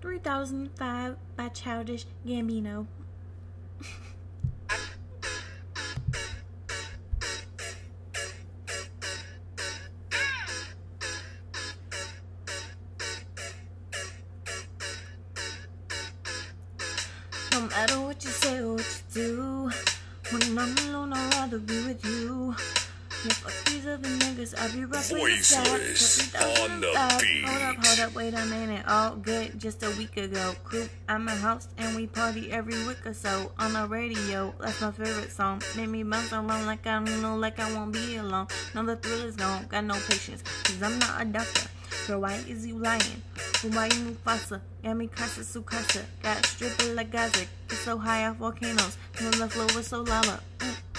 3005 by Childish Gambino. No matter what you say or what you do, when I'm alone, I'd rather be with you. Yeah, fuck these other niggas, I'll be rough with. Voiceless on the beat. Hold up, hold up, wait a minute. All good just a week ago. Crew at my house and we party every week or so. On the radio, that's my favorite song. Made me bounce around like I don't know, like I won't be alone. Now the thrill is gone, got no patience, cause I'm not a doctor. Girl, why is you lying? Why you Mufasa? Got me Casa Sukasa. Got stripper like Gaza. Get so high off volcanoes. And the flow was so lava. Mm.